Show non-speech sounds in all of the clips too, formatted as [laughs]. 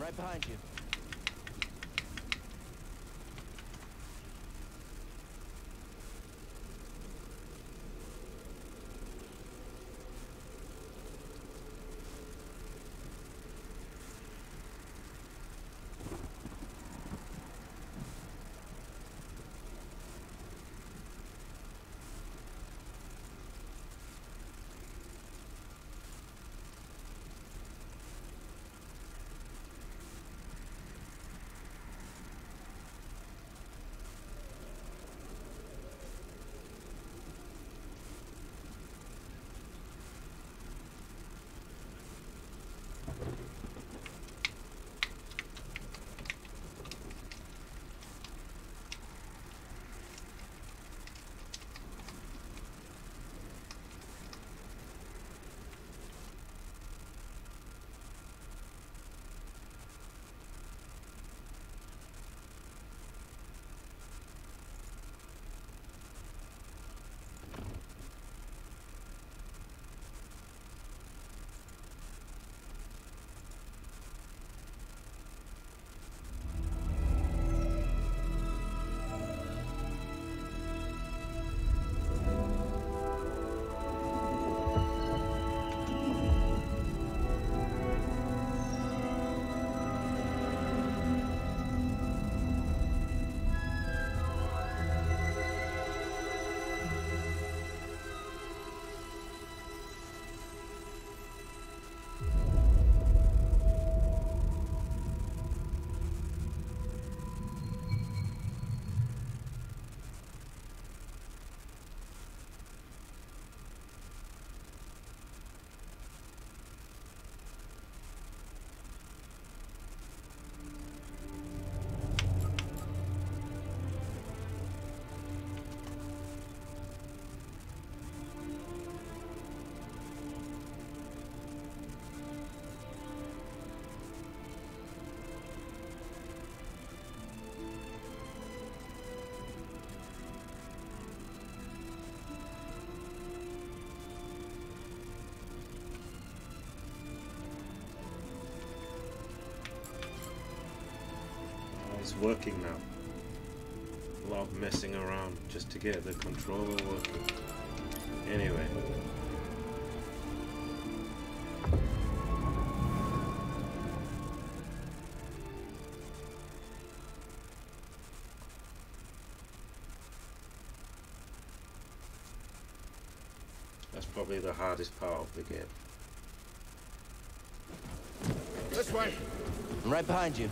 right behind you. Working now. A lot of messing around just to get the controller working. Anyway. That's probably the hardest part of the game. This way. I'm right behind you.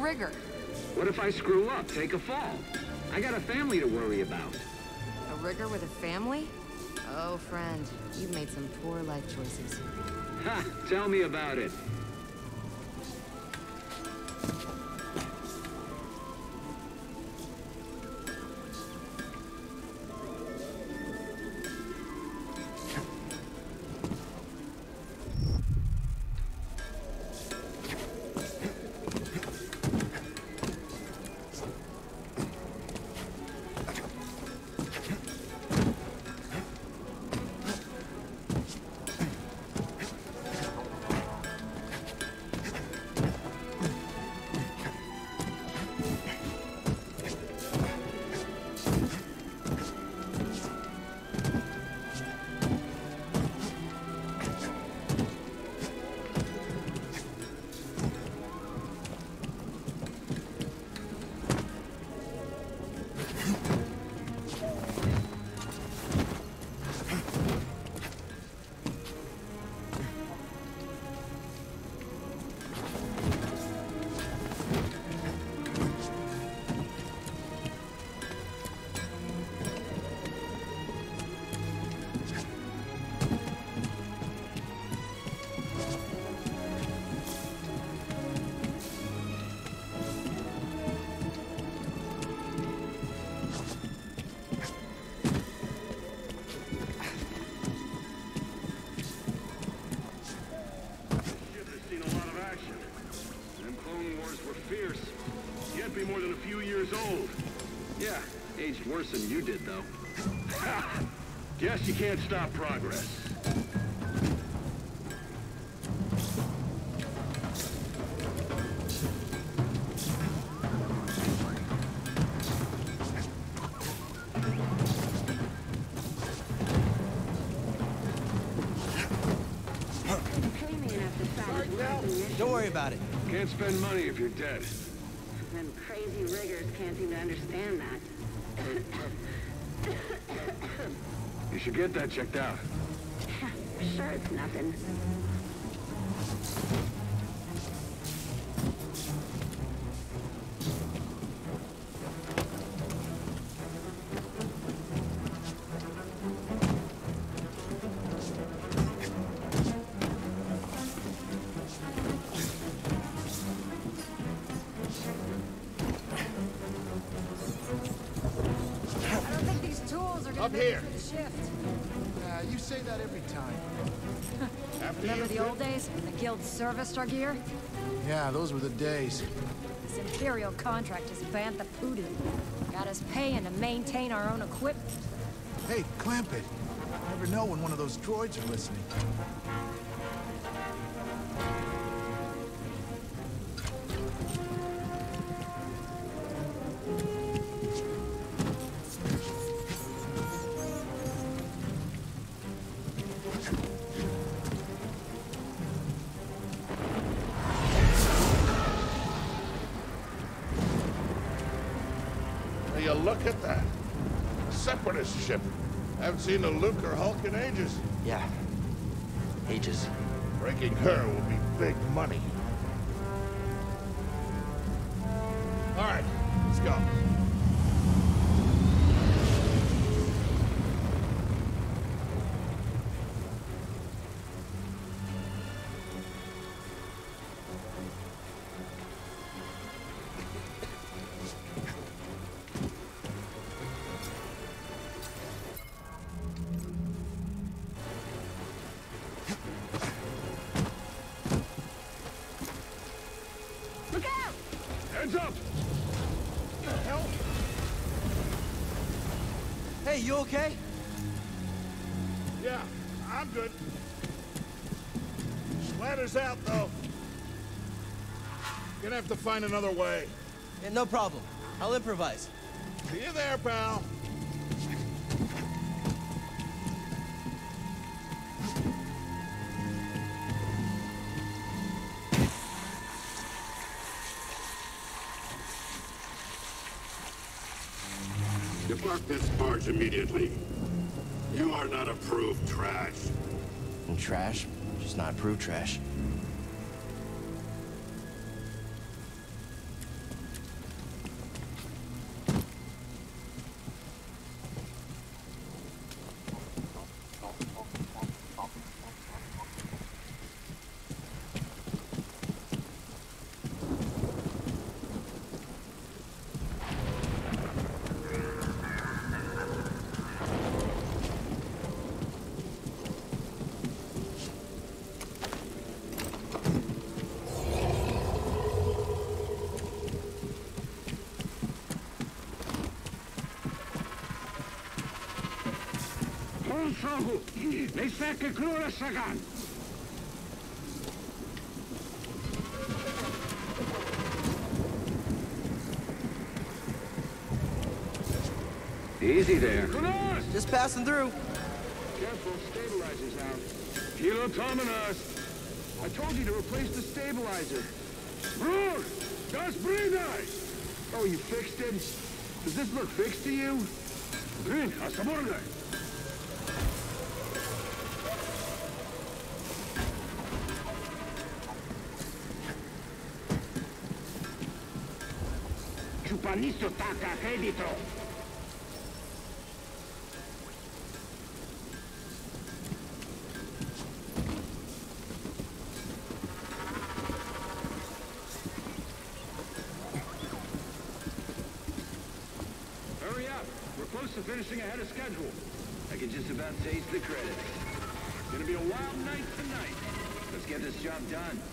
Dangerous. You're a rigger. What if I screw up, take a fall? I got a family to worry about. A rigger with a family? Oh, friend, you've made some poor life choices. Ha! Tell me about it. Guess you can't stop progress. Don't worry about it. Can't spend money if you're dead. Them crazy riggers can't seem to understand that. [laughs] You should get that checked out. [laughs] sure it's nothing. Imperial contract is Bantha Poodoo. Got us paying to maintain our own equipment. Hey, clamp it. Never know when one of those droids are listening. Heads up! Hell? Hey, you okay? Yeah, I'm good. Splatter's out, though. Gonna have to find another way. Yeah, no problem. I'll improvise. See you there, pal. Barge immediately. You are not approved trash. And trash? Just not approved trash. Kohu! Nejsake Klura Sagan! Easy there. Just passing through. Careful, stabilizer's out. Kilo Tominos. I told you to replace the stabilizer. Brr! Das Brida! Oh, you fixed it? Does this look fixed to you? Green, hasta morgen. Hurry up! We're close to finishing ahead of schedule. I can just about taste the credits. It's gonna be a wild night tonight. Let's get this job done.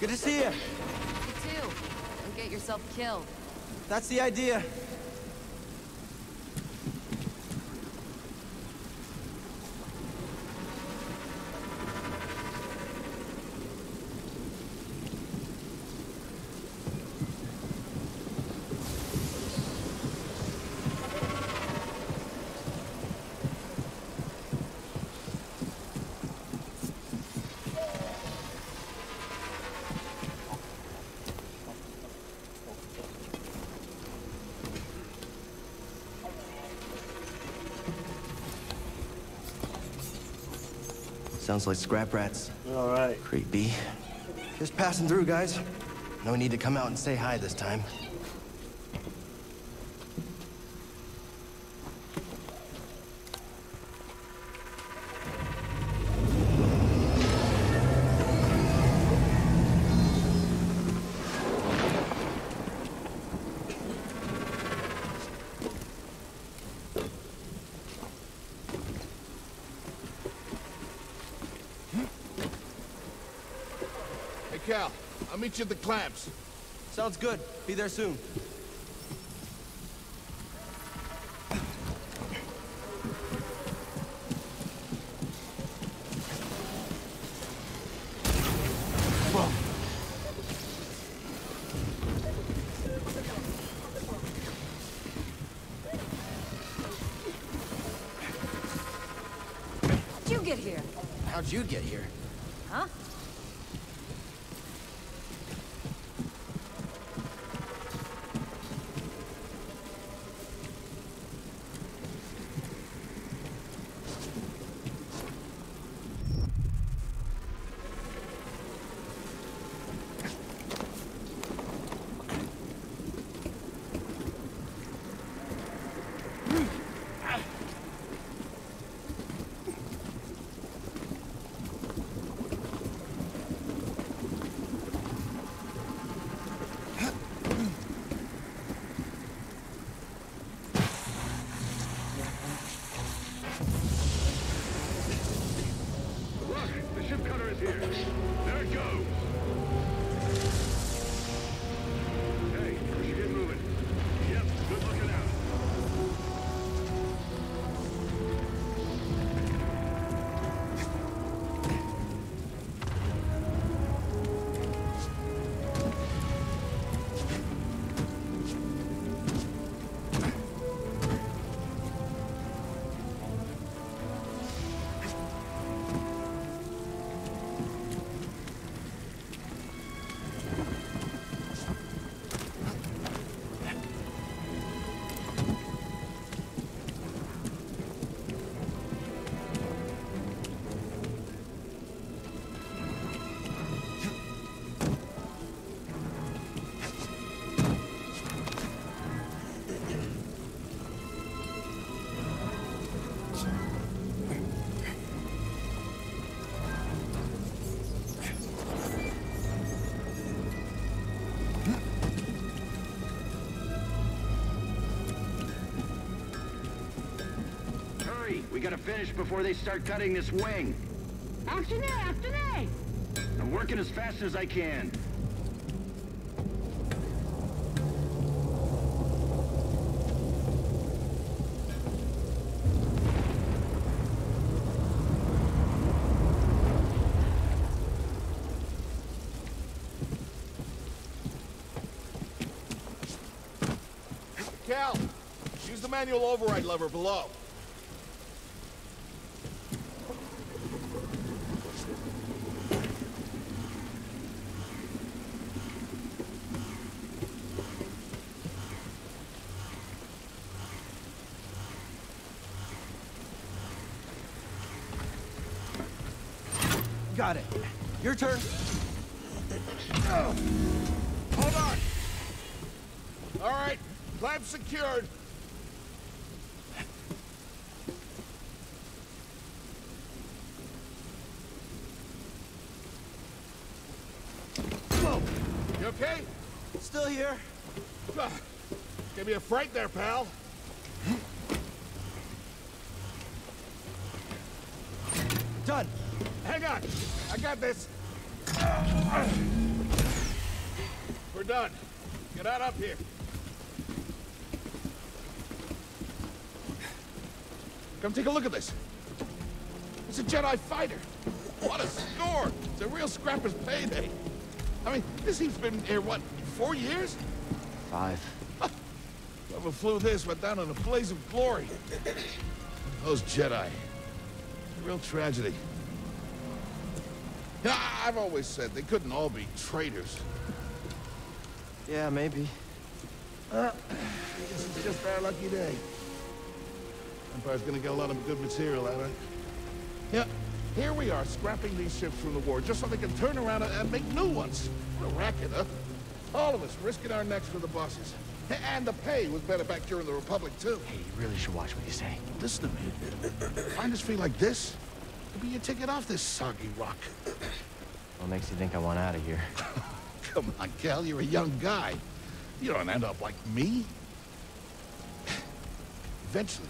Good to see you. You too. Don't get yourself killed. That's the idea. Sounds like scrap rats. Alright. Creepy. Just passing through, guys. No need to come out and say hi this time. You at the clamps. Sounds good. Be there soon. Hurry. Finish before they start cutting this wing. After me, after me! I'm working as fast as I can. Cal, use the manual override lever below. Got it. Your turn. Hold on. All right, clamp secured. Whoa! You okay? Still here. Give me a fright there, pal. This. We're done. Get out up here. Come take a look at this. It's a Jedi fighter. What a score! It's a real scrapper's payday. I mean, this thing's been here, what, four years? Five. [laughs] Whoever flew this went down in a blaze of glory. Those Jedi. Real tragedy. I've always said they couldn't all be traitors. Yeah, maybe. Uh, this is just our lucky day. Empire's gonna get a lot of good material out of it. Yeah, here we are, scrapping these ships from the war, just so they can turn around and, and make new ones. What a racket, huh? All of us risking our necks for the bosses. And the pay was better back during the Republic, too. Hey, you really should watch what you say. Listen to me. Find us free like this, could be your ticket off this soggy rock. What makes you think I want out of here? [laughs] Come on, Cal, you're a young guy. You don't end up like me. Eventually,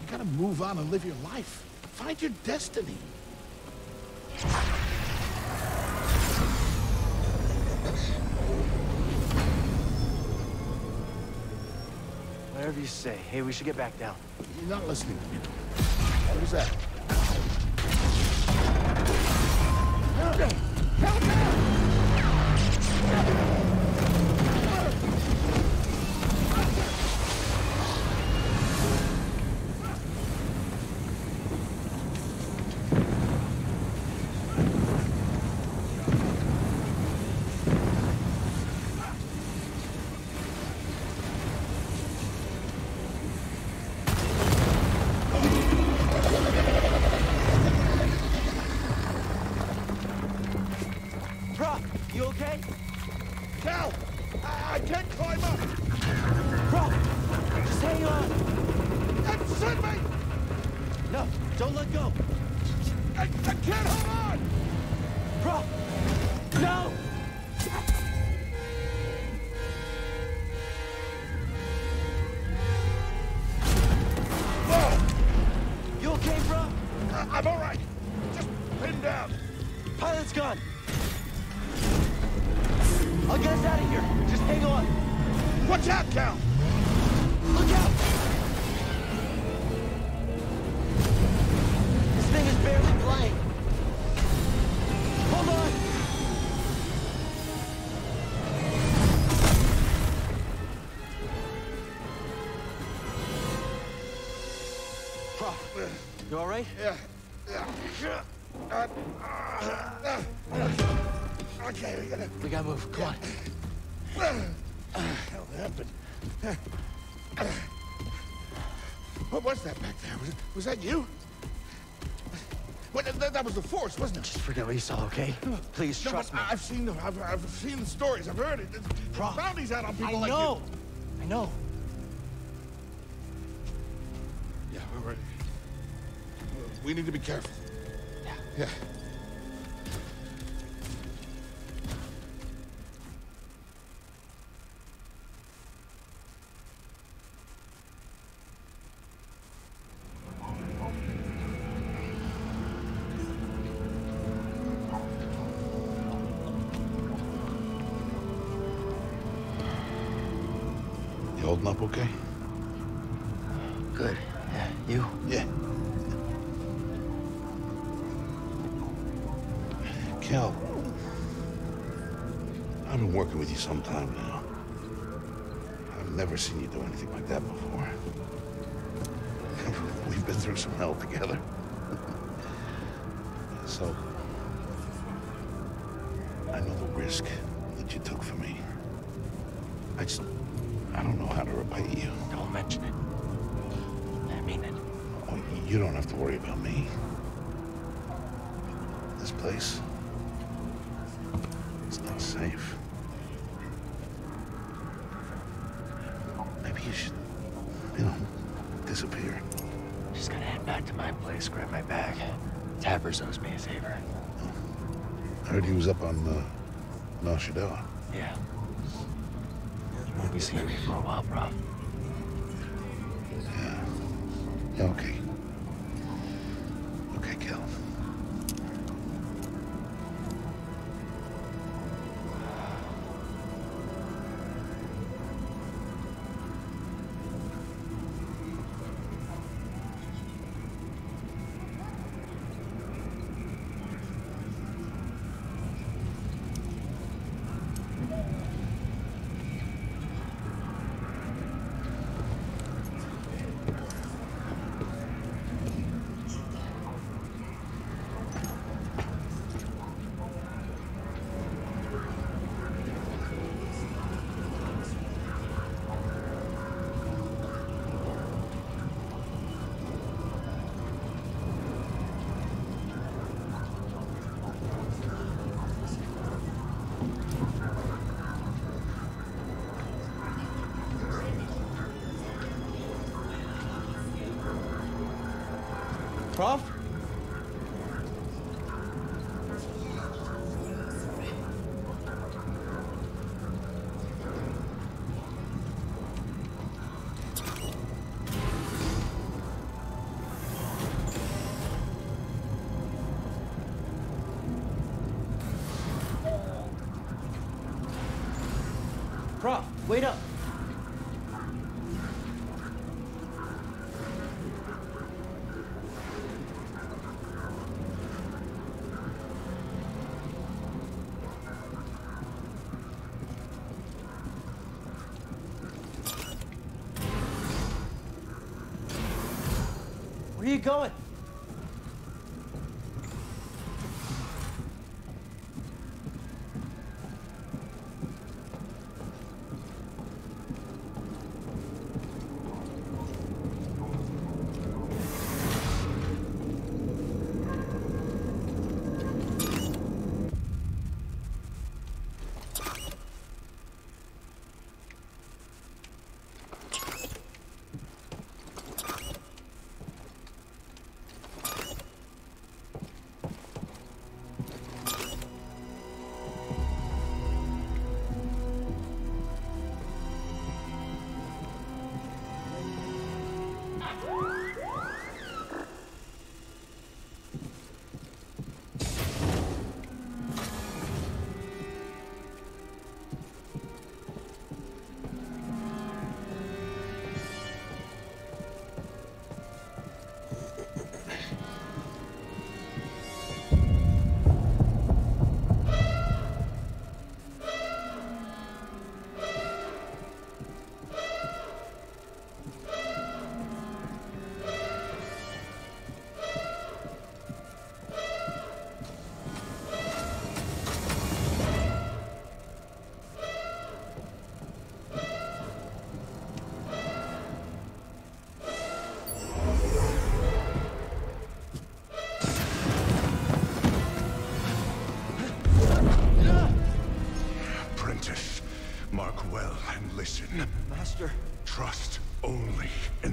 you gotta move on and live your life. Find your destiny. Whatever you say. Hey, we should get back down. You're not listening to me. What was that? You all right? Yeah. Yeah. Okay, we gotta... We gotta move. Come on. hell happened? What was that back there? Was, was that you? What, that, that was the Force, wasn't it? Just forget what you saw, okay? Please No, trust me. I've seen the I've, I've seen the stories. I've heard it. Bro, bounties out on people I like know. I know. Careful. Yeah. Yeah. Place, it's not safe. Maybe you should, you know, disappear. Just gotta head back to my place, grab my bag. Tappers owes me a favor. I heard he was up on uh, Nar Yeah. You won't be seeing me for a while, bro. Yeah. Yeah. Okay, wait up. Where are you going?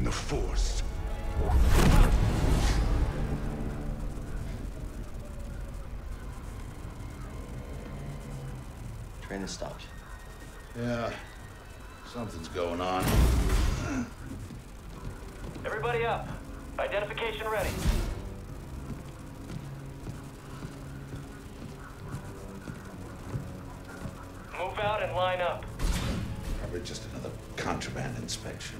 The Force. Train has stopped. Yeah. Something's going on. Everybody up. Identification ready. Move out and line up. Probably just another contraband inspection.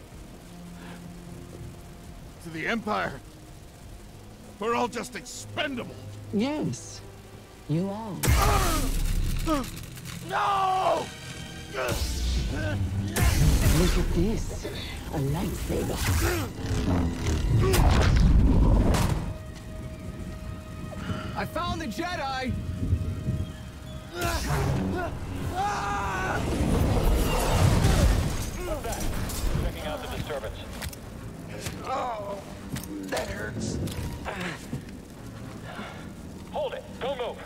To the Empire, we're all just expendable. Yes, you are. [gasps] No! Look at this. A lightsaber. I found the Jedi! Back. Checking out the disturbance. Oh, that hurts. Hold it. Don't move.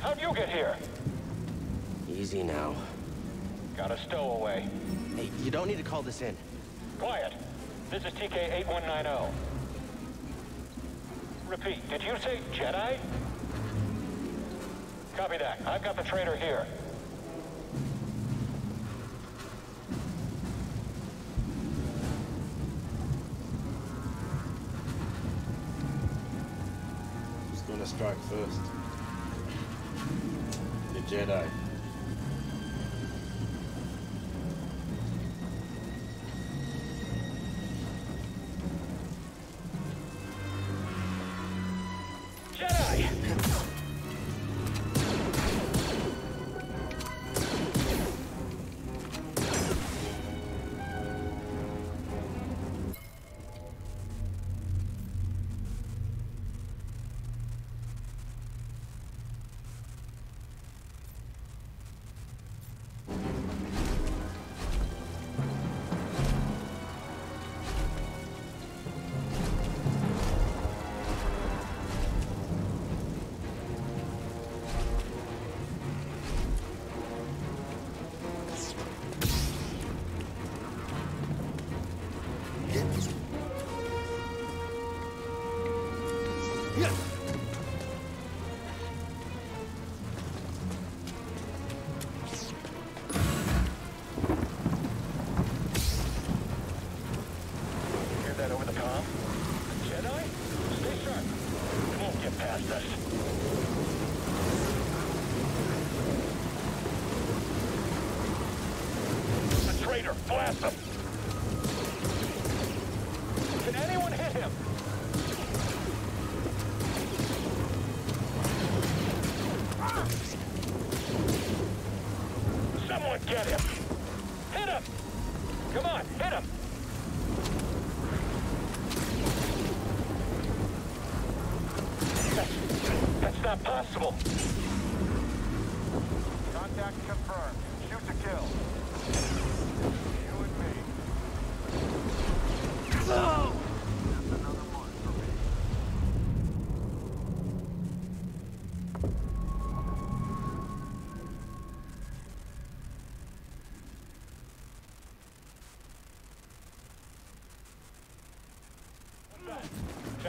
How'd you get here? Easy now. Got a stowaway. Hey, you don't need to call this in. Quiet. This is TK-8190. Repeat, did you say Jedi? Copy that. I've got the trader here. Gonna strike first? The. Jedi!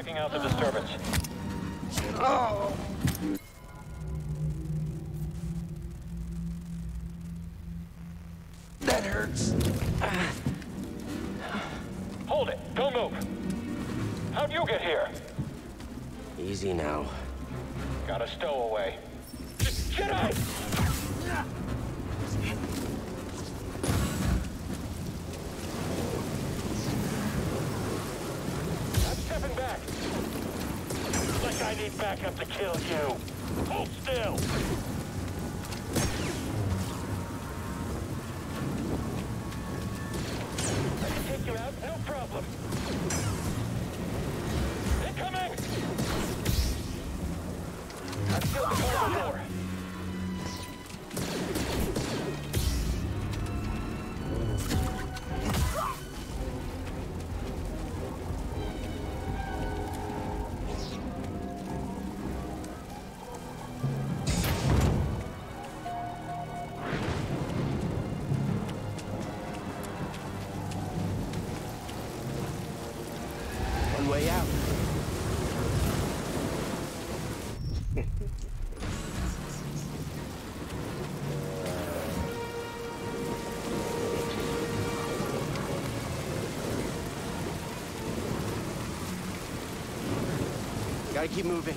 checking out the disturbance. Kill you. Gotta keep moving.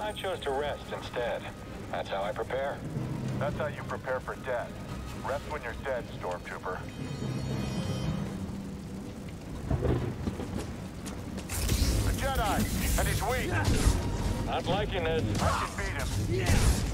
I chose to rest instead. That's how I prepare. That's how you prepare for death. Rest when you're dead, Stormtrooper. And he's weak. Not liking this. I can beat him.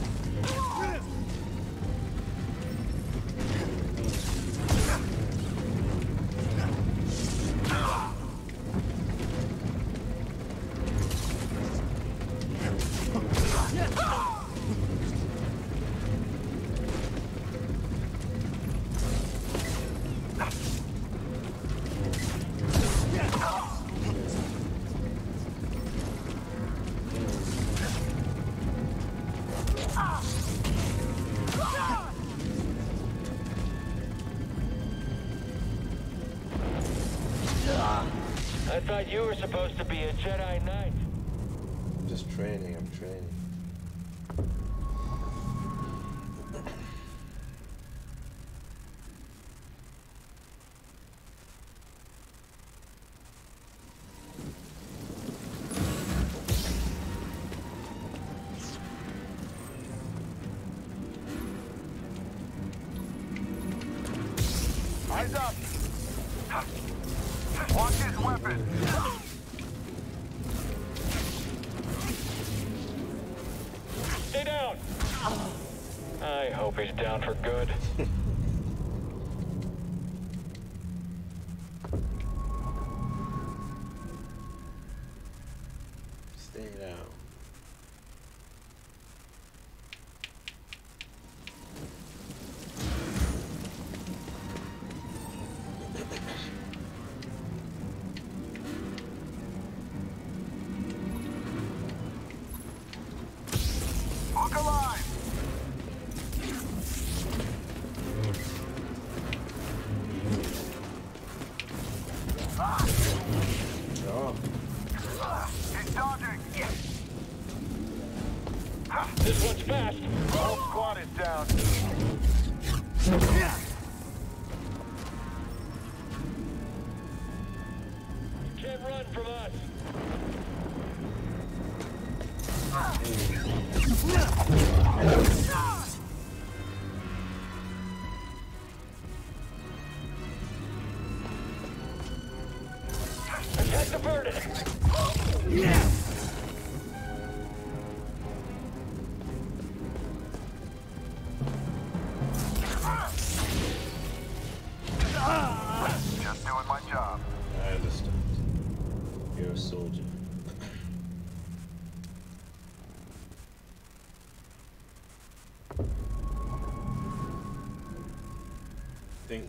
He's down for good.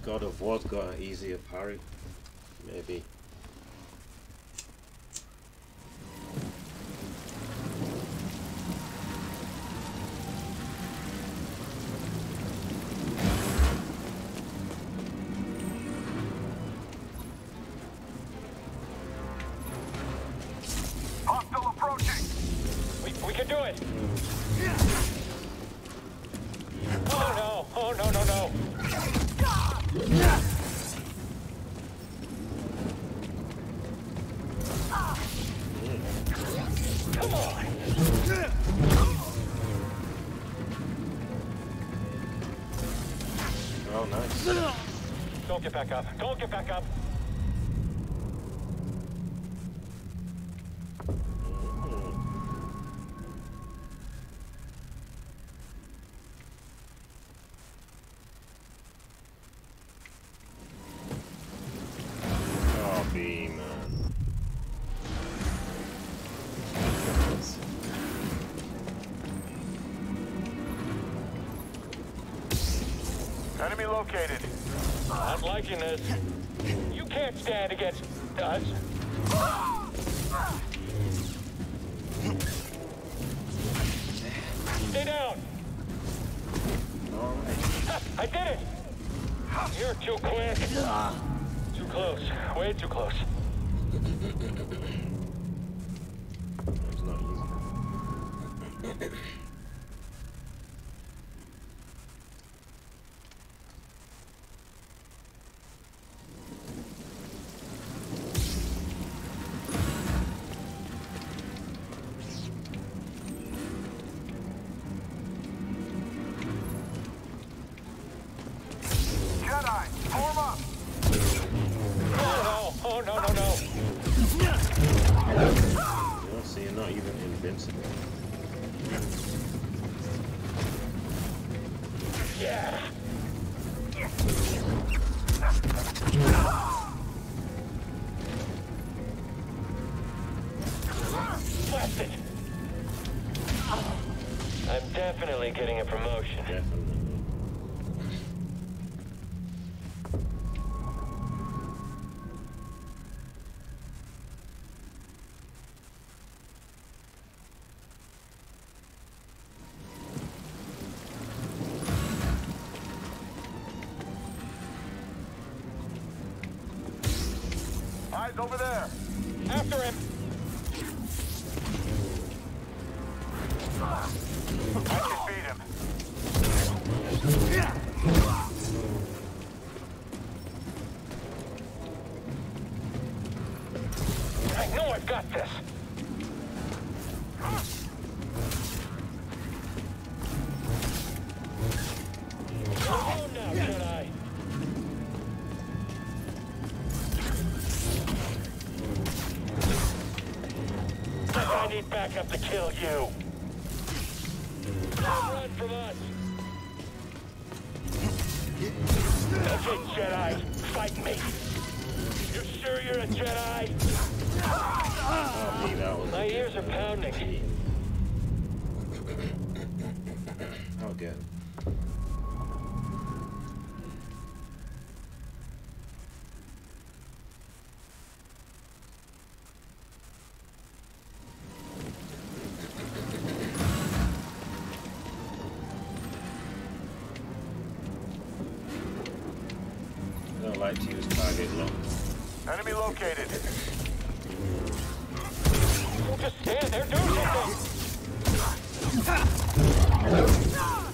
God of War got an easier Don't get back up. Don't get back up. over there. you. Run from us. That's it, Jedi. Fight me. You sure you're a Jedi? My ears are pounding. oh, good. right to use target lock. Enemy located. Just stand there, do something! Ah!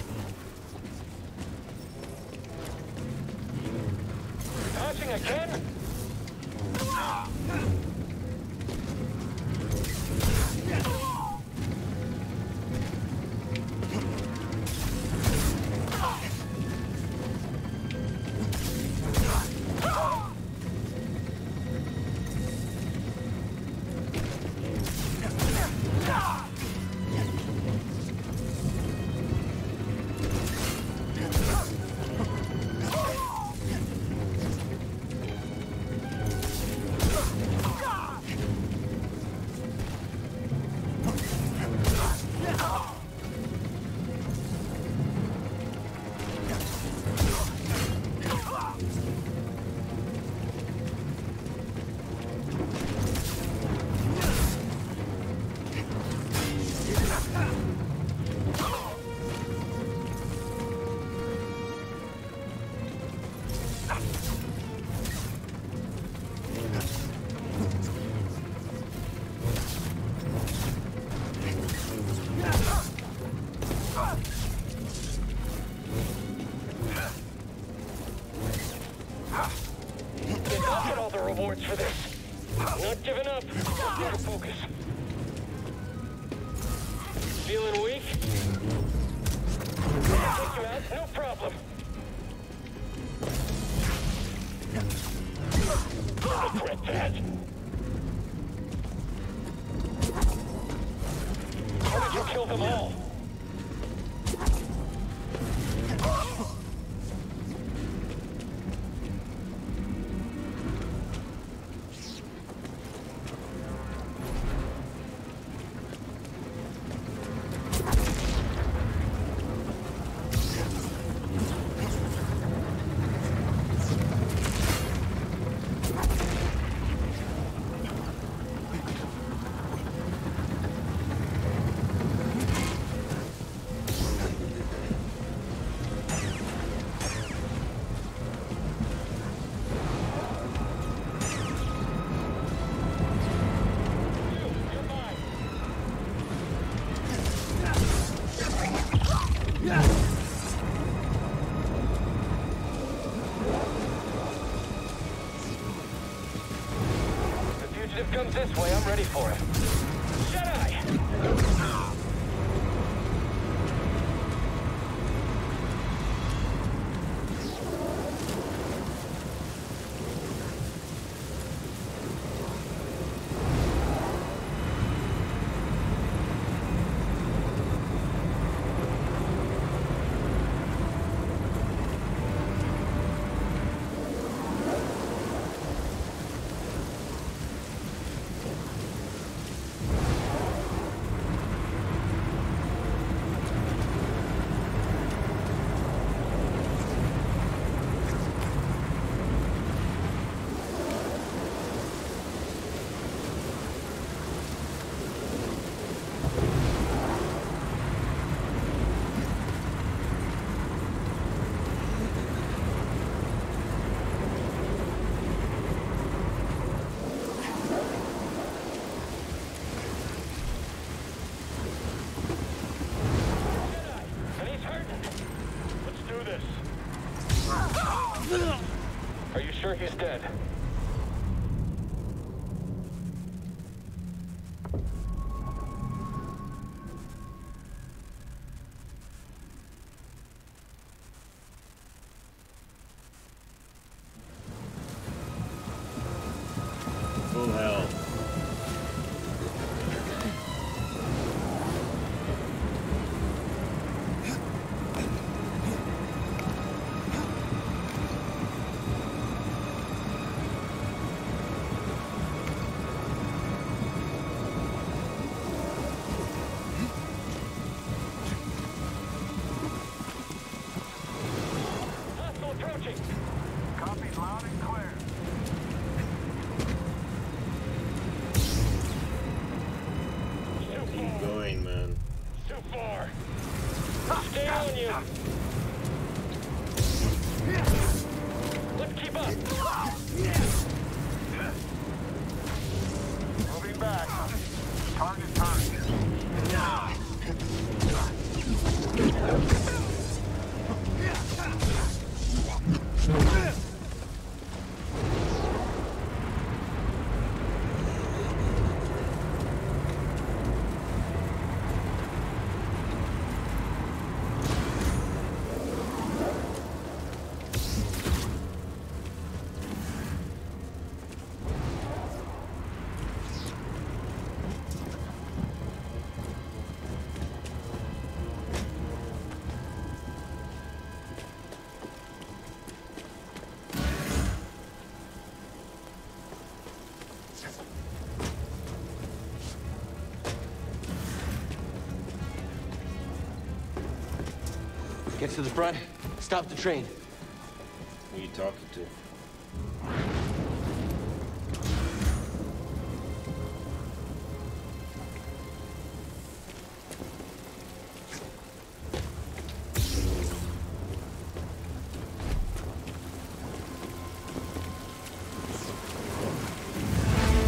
Ready for it. Get to the front, Stop the train. Who are you talking to?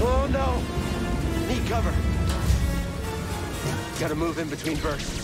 Oh no! Need cover. Gotta move in between bursts.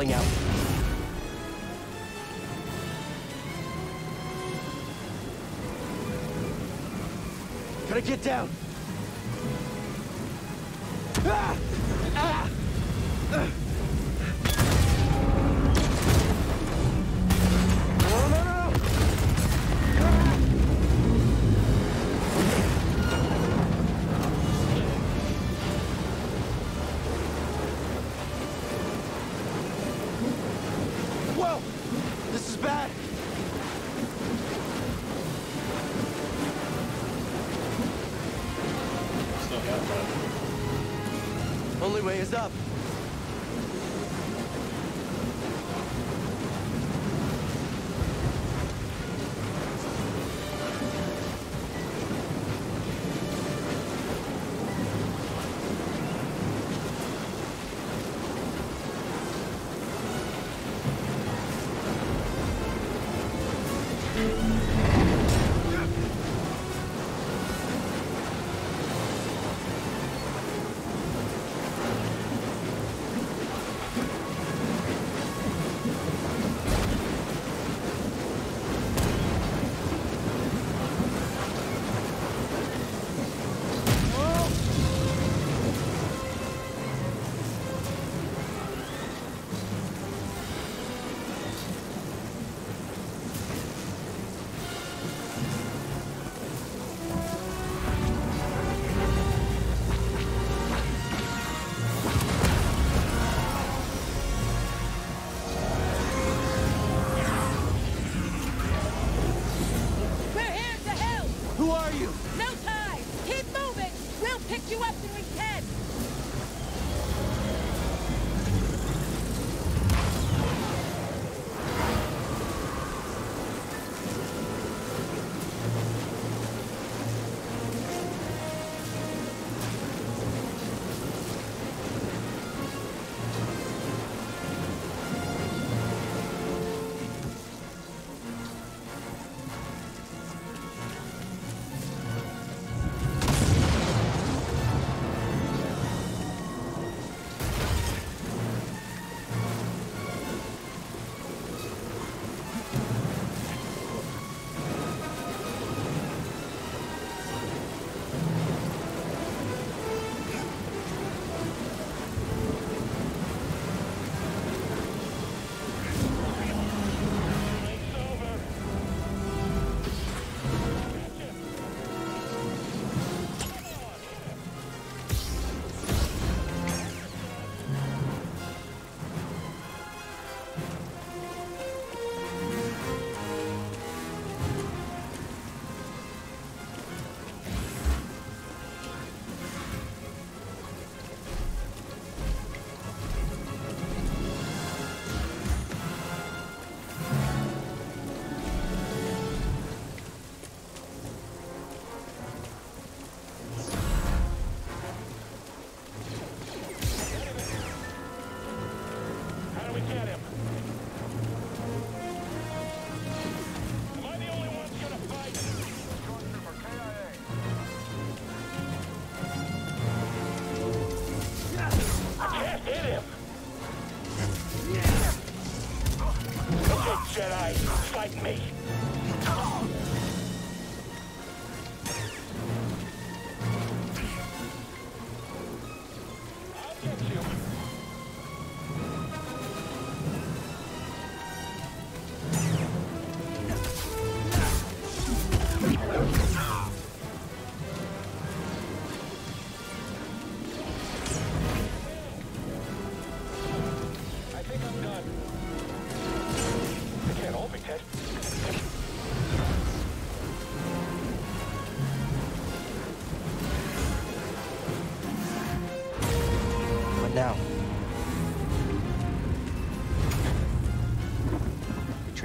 The out. Gotta get down.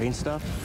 Train stuff?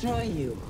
Destroy you.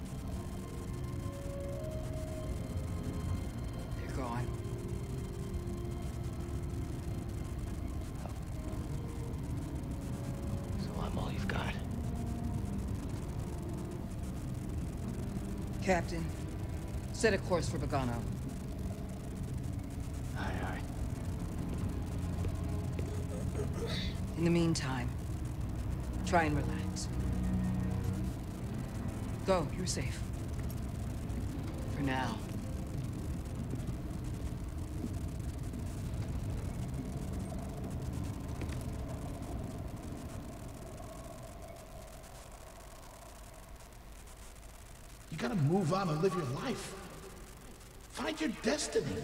Captain, set a course for Bogano. Aye, aye. In the meantime, try and relax. Go, you're safe. For now. You gotta move on and live your life. Find your destiny.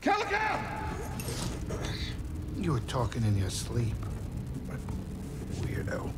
Calico! You were talking in your sleep. Weirdo.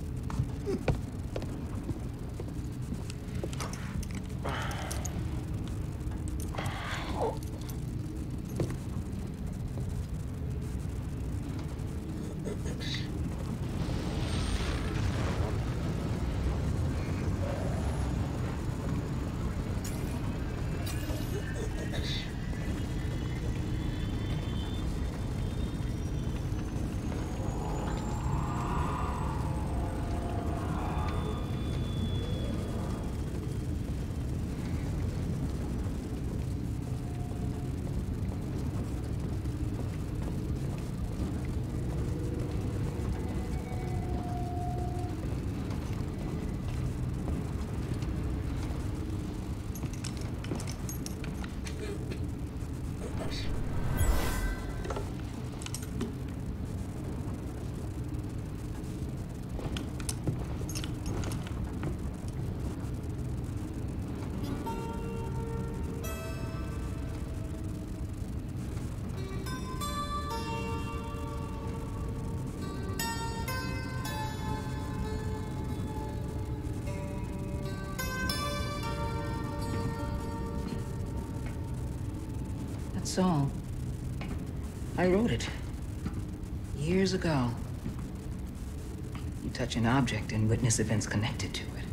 All. I wrote it. Years ago. You touch an object and witness events connected to it.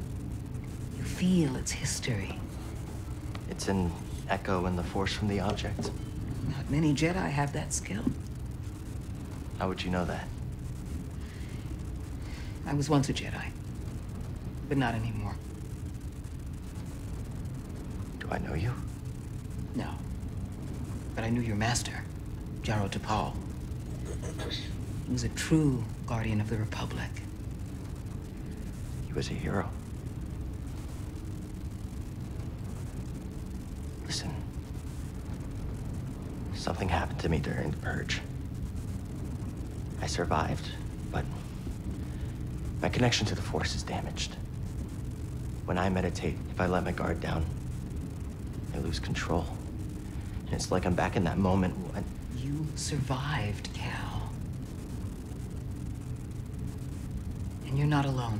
You feel its history. It's an echo in the force from the object. Not many Jedi have that skill. How would you know that? I was once a Jedi. But not anymore. Do I know you? No. But I knew your master, Jaro Tapal. He was a true guardian of the Republic. He was a hero. Listen. Something happened to me during the purge. I survived, but my connection to the Force is damaged. When I meditate, if I let my guard down, I lose control. It's like I'm back in that moment when... You survived, Cal. And you're not alone.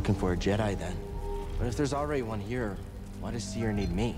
Looking for a Jedi then. But if there's already one here, why does Cere need me?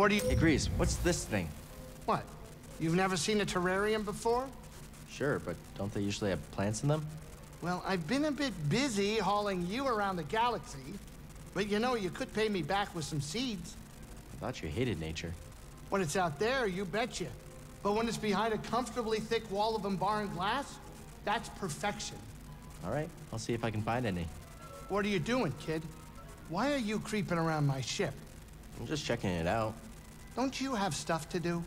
What do you... Greez, what's this thing? What? You've never seen a terrarium before? Sure, but don't they usually have plants in them? Well, I've been a bit busy hauling you around the galaxy. But you know, you could pay me back with some seeds. I thought you hated nature. When it's out there, you betcha. But when it's behind a comfortably thick wall of embarring glass, that's perfection. All right, I'll see if I can find any. What are you doing, kid? Why are you creeping around my ship? I'm just checking it out. Don't you have stuff to do?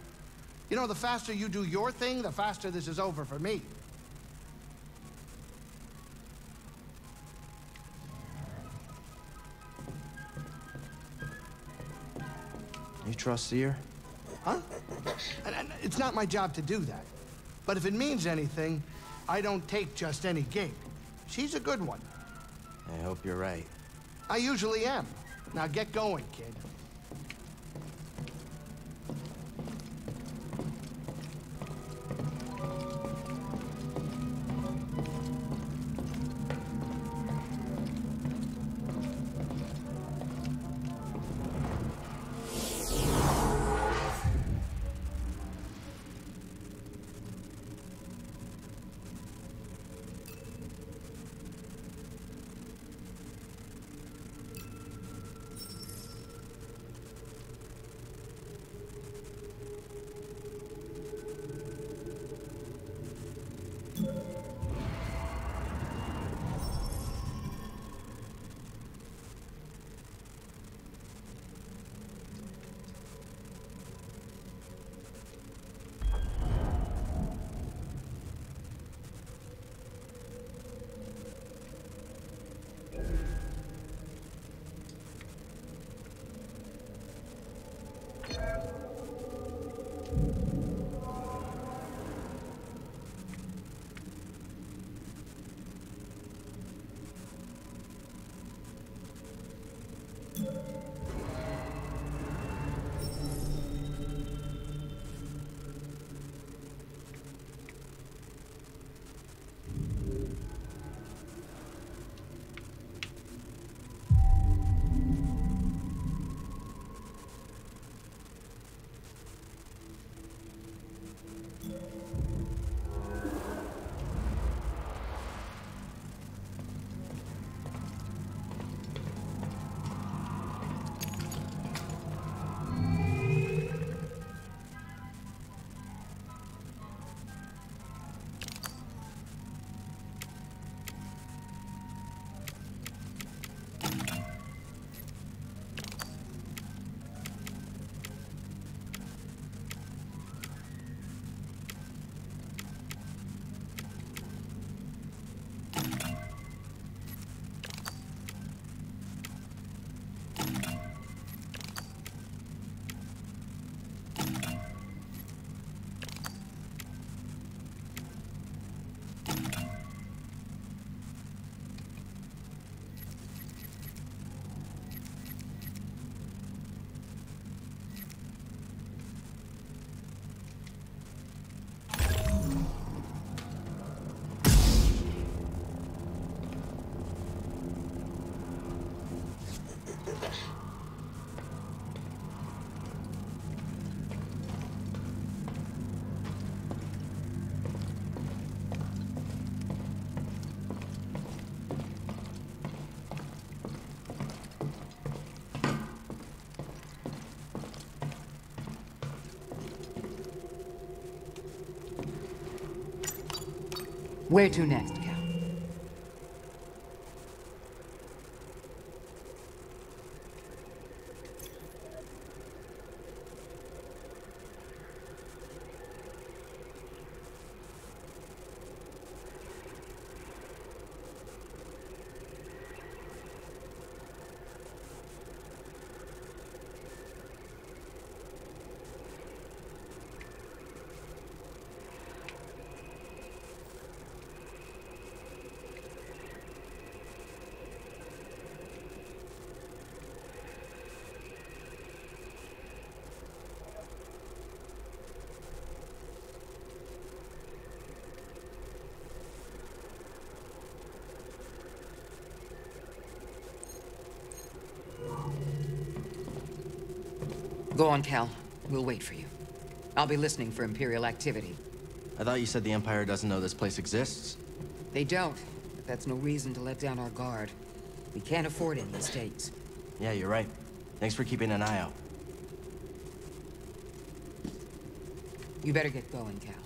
You know, the faster you do your thing, the faster this is over for me. You trust Cere? Huh? And- and It's not my job to do that. But if it means anything, I don't take just any gig. She's a good one. I hope you're right. I usually am. Now get going, kid. Where to next, Cal? Go on, Cal. We'll wait for you. I'll be listening for Imperial activity. I thought you said the Empire doesn't know this place exists. They don't, but that's no reason to let down our guard. We can't afford any mistakes. Yeah, you're right. Thanks for keeping an eye out. You better get going, Cal.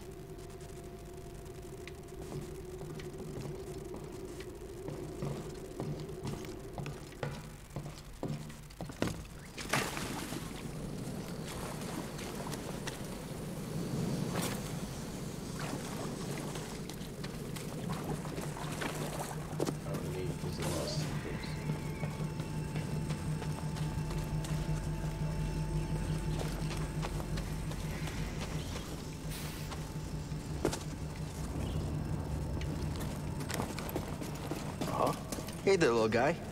There, little guy.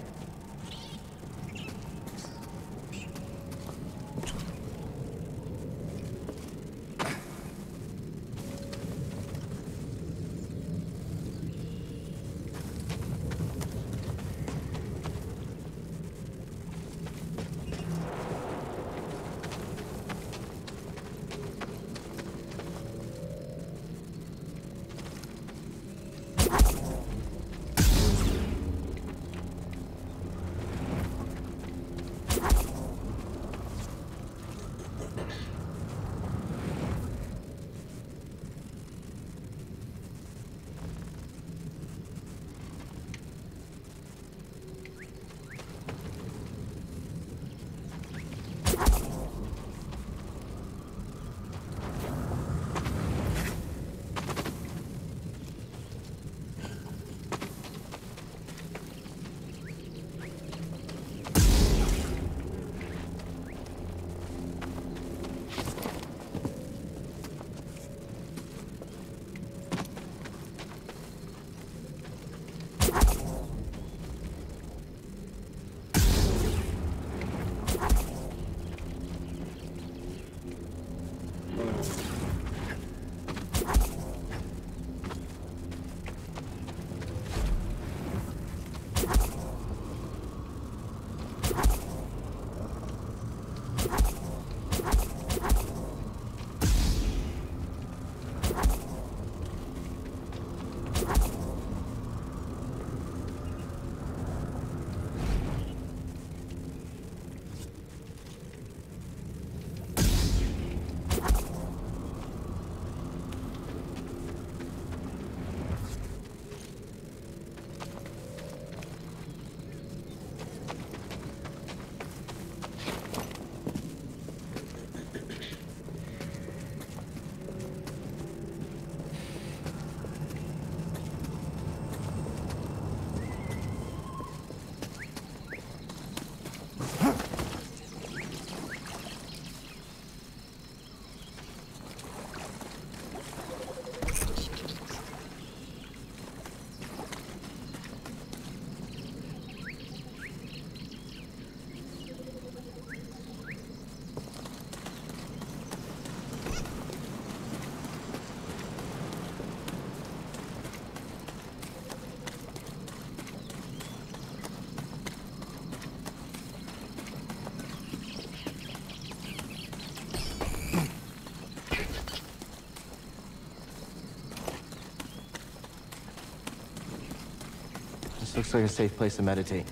Looks like a safe place to meditate.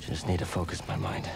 Just need to focus my mind.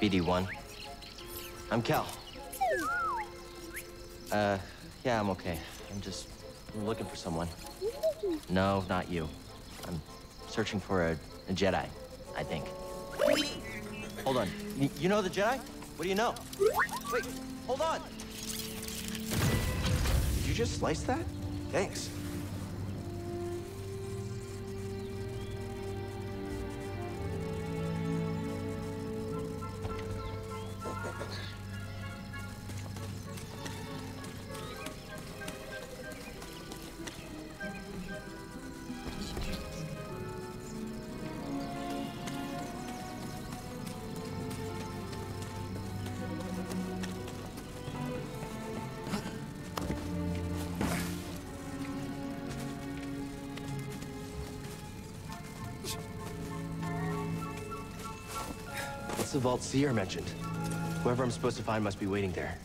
BD-1. I'm Cal. Uh, yeah, I'm okay. I'm just looking for someone. No, not you. I'm searching for a, a Jedi, I think. Hold on. Y you know the Jedi? What do you know? Wait, hold on. Did you just slice that? Thanks. Vault Cere mentioned. Whoever I'm supposed to find must be waiting there.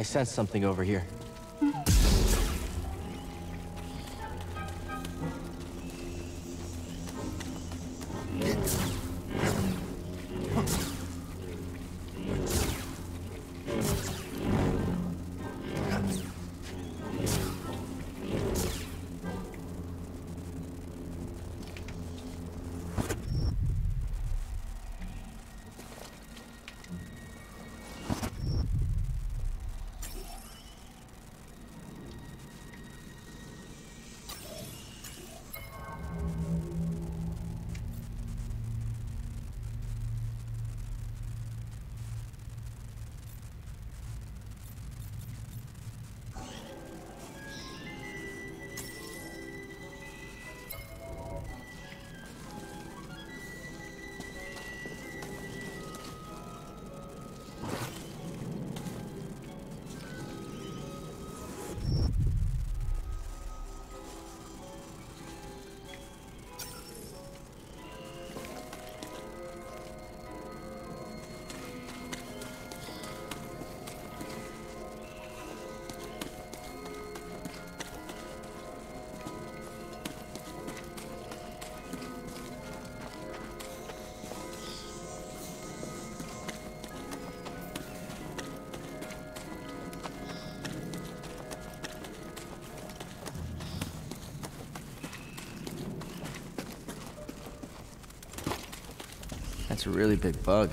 I sense something over here. That's a really big bug.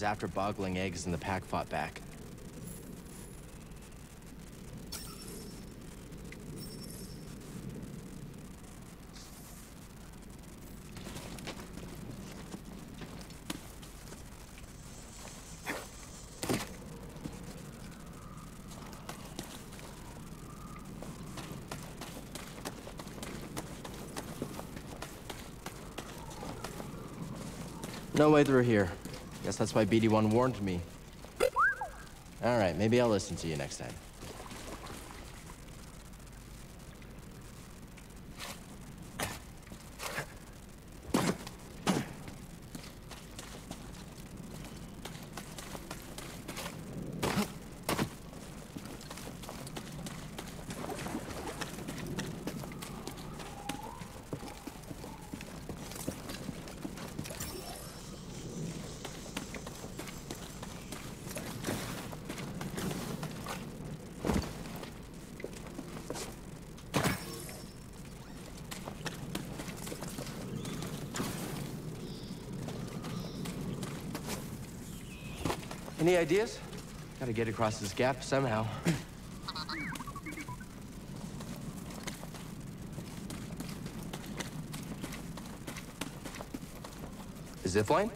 Was after boggling eggs and the pack fought back. No way through here. That's why BD-1 warned me. All right, maybe I'll listen to you next time. Any ideas? Gotta get across this gap somehow. Zip line?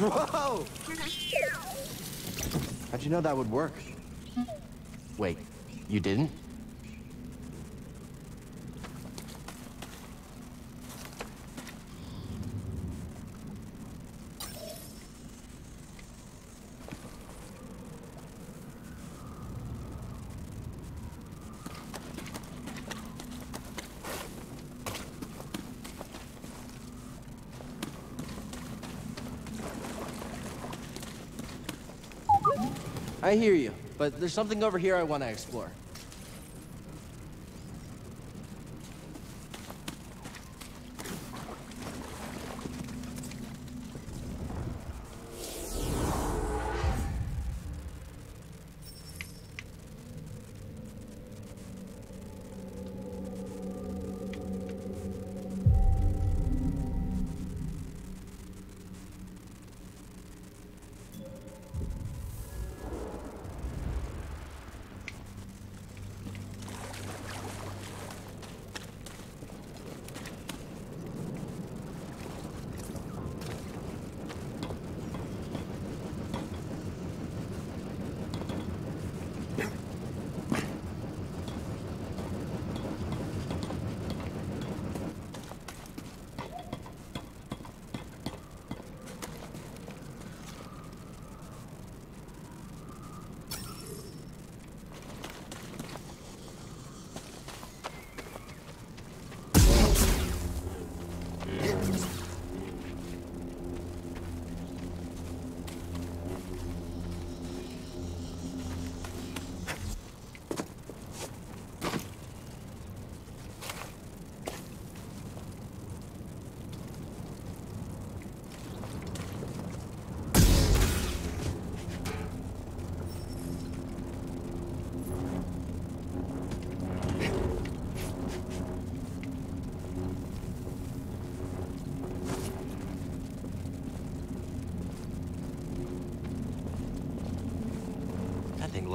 Whoa! How'd you know that would work? Wait, you didn't? I hear you, but there's something over here I want to explore.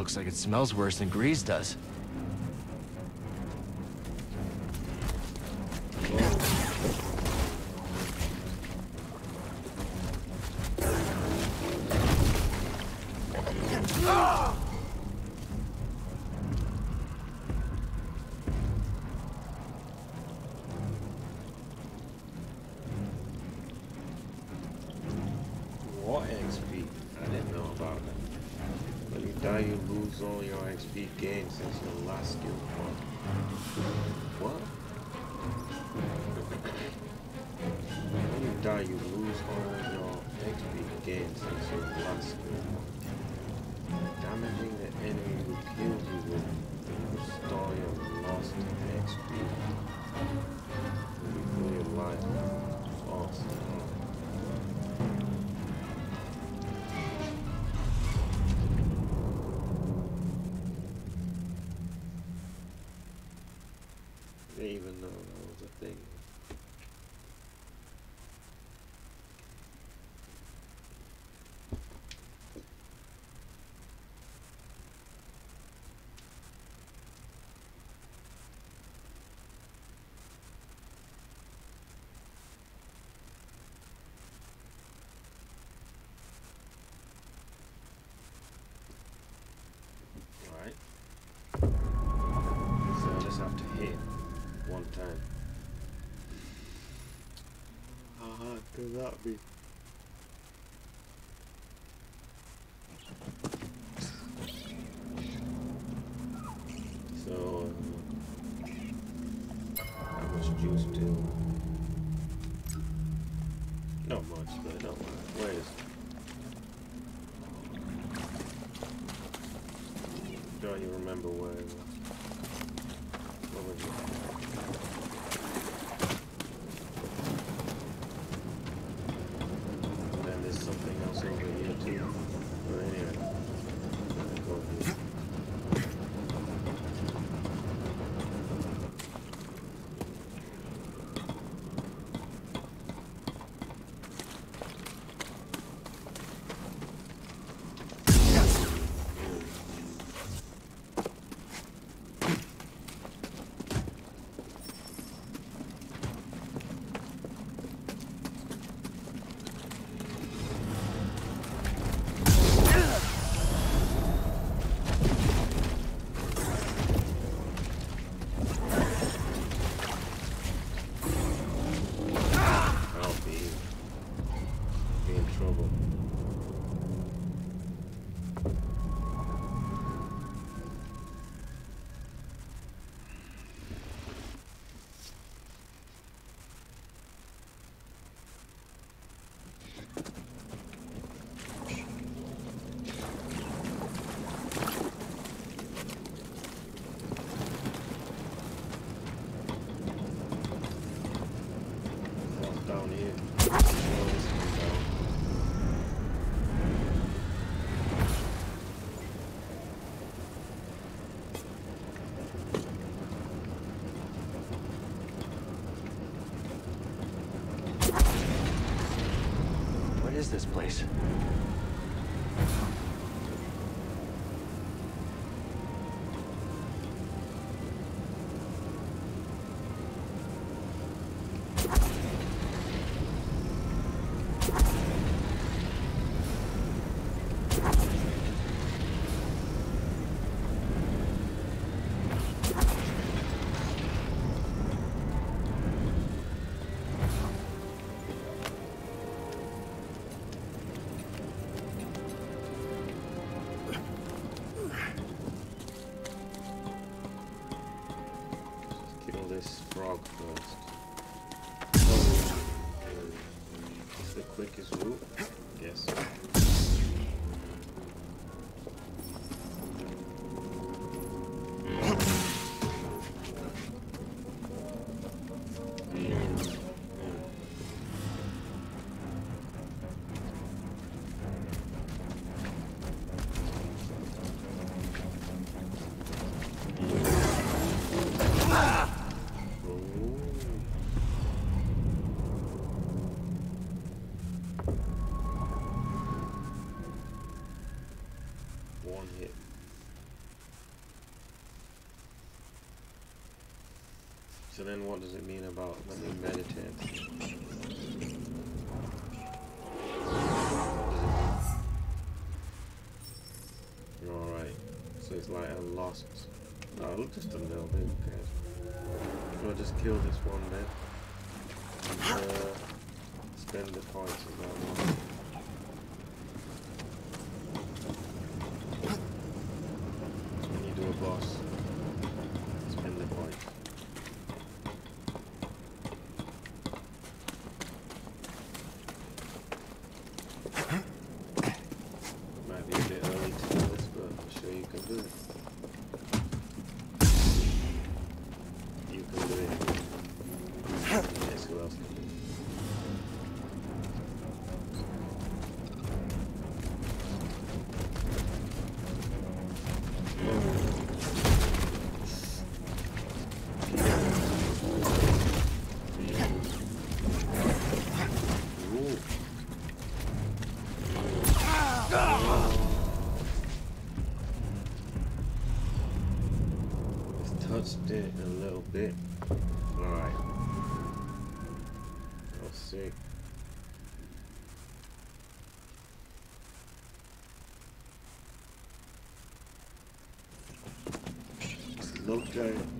Looks like it smells worse than Greez does. XP gained since your last skill point. What? When you die, you lose all your XP gained since your last skill point. Could that be? So, uh, how much juice do? Not much, but not much. Where is? Don't you remember where place? Then what does it mean about let me meditate? What does it mean? You're alright. So it's like I lost. No, look just a little bit, cares? So I just kill this one then. And, uh, spend the points of that one. Let's see. Okay.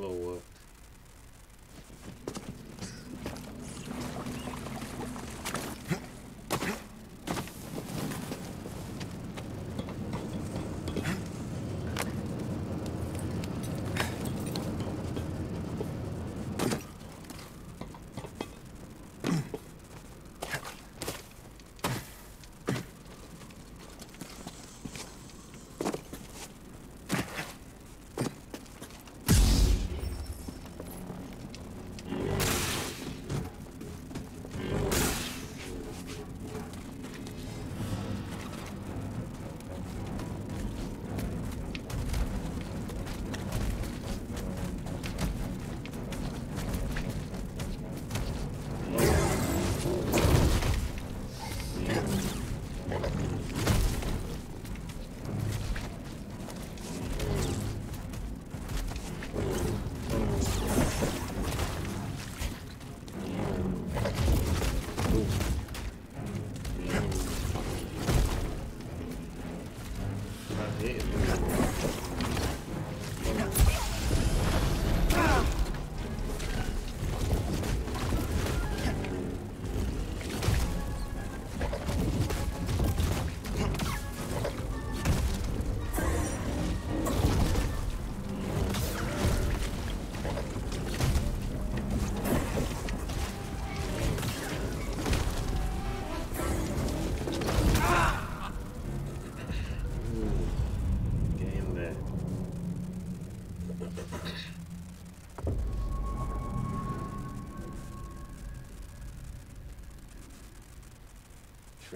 It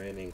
Training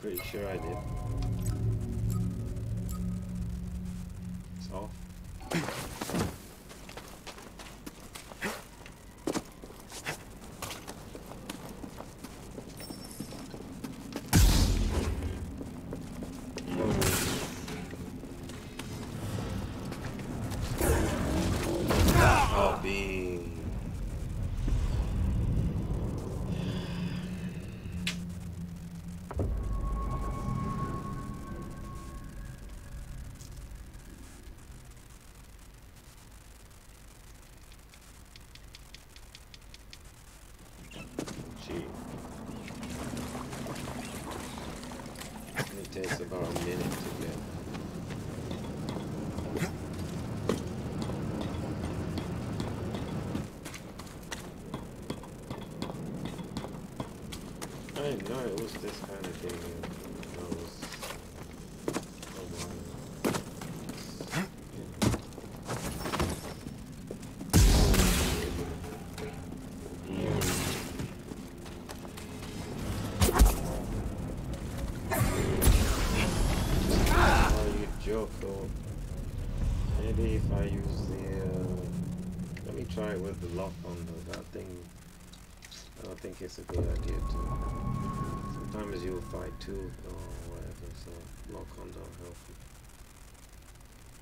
Pretty sure I did. about a minute to get. I didn't know it was this try it with the lock on though. That thing, I don't think it's a good idea to. Sometimes you'll fight too or whatever, so lock on don't help you.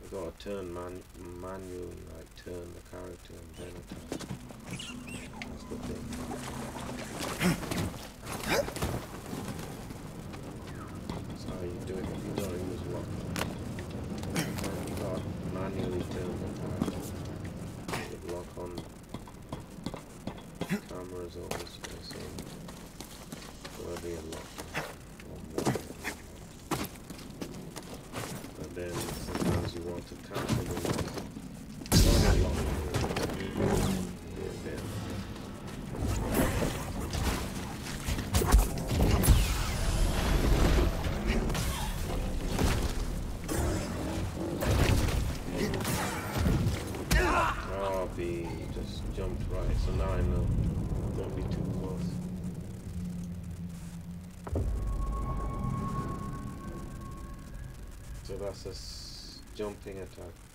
I've got to turn man manual, like turn the character and then attack. That's the thing. those always. versus jumping attack.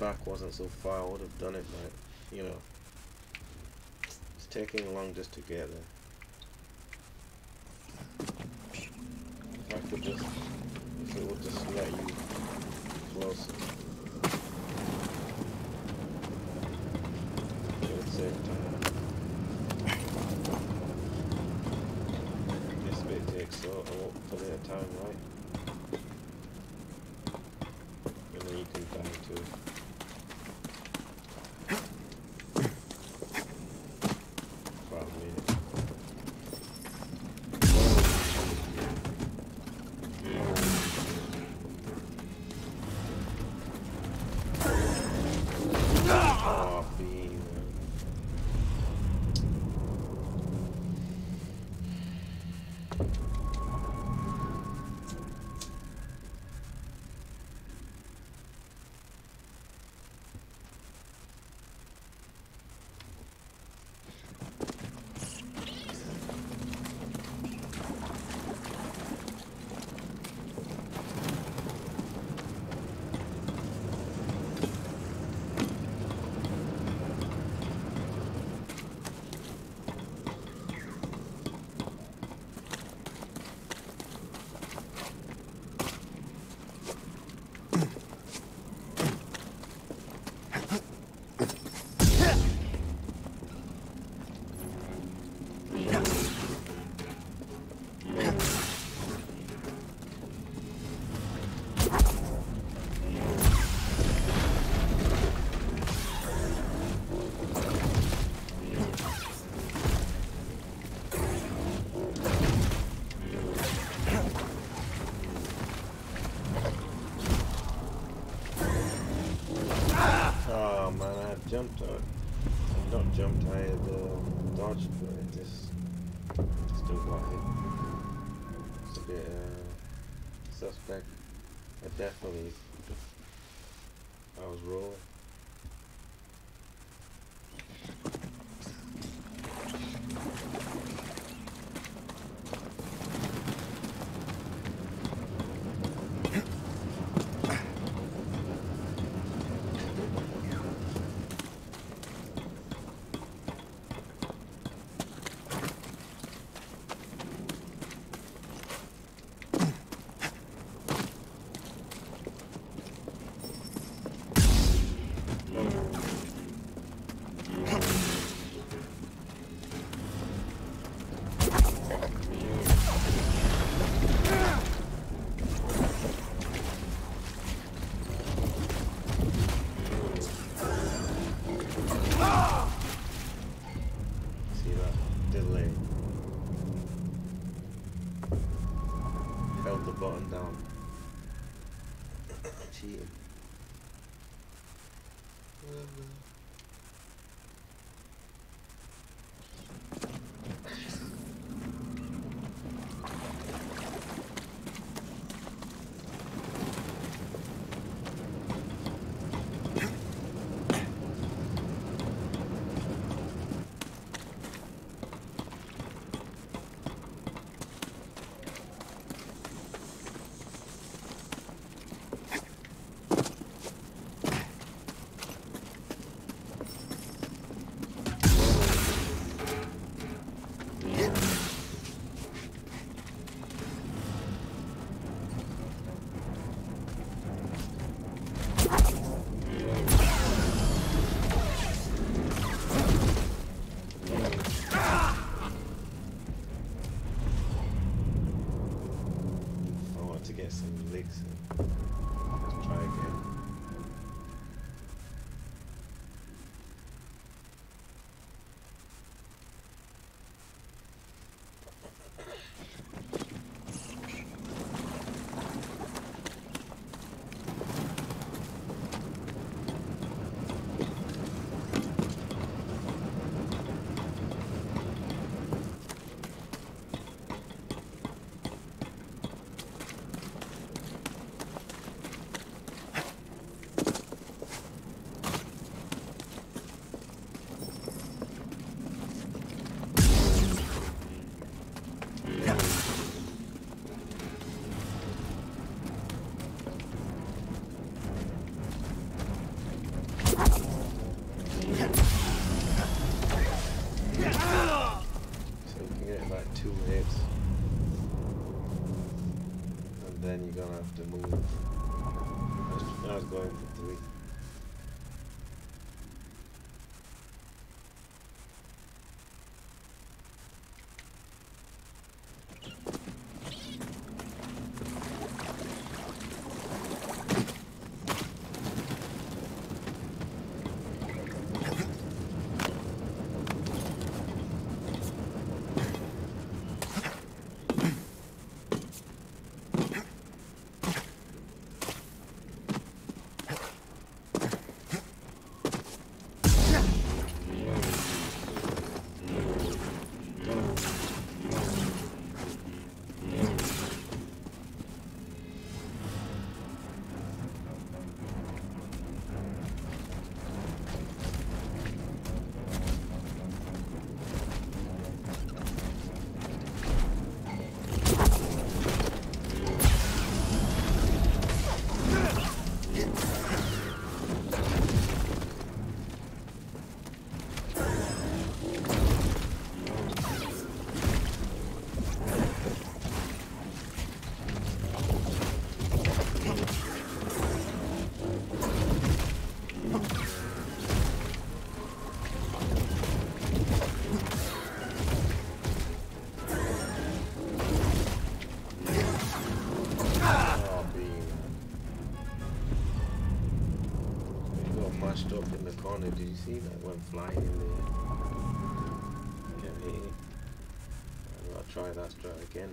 back wasn't so far, I would have done it, but, you know, it's taking long just to get there. Suspect. I definitely I was rolling. Corner, did you see that went flying in the air? Kept hitting. I'm gonna try that strat again.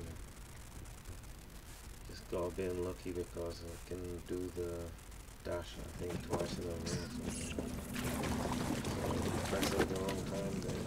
Just got a bit unlucky because I can do the dash I think twice in a row. So, press it the wrong time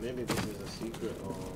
maybe this is a secret or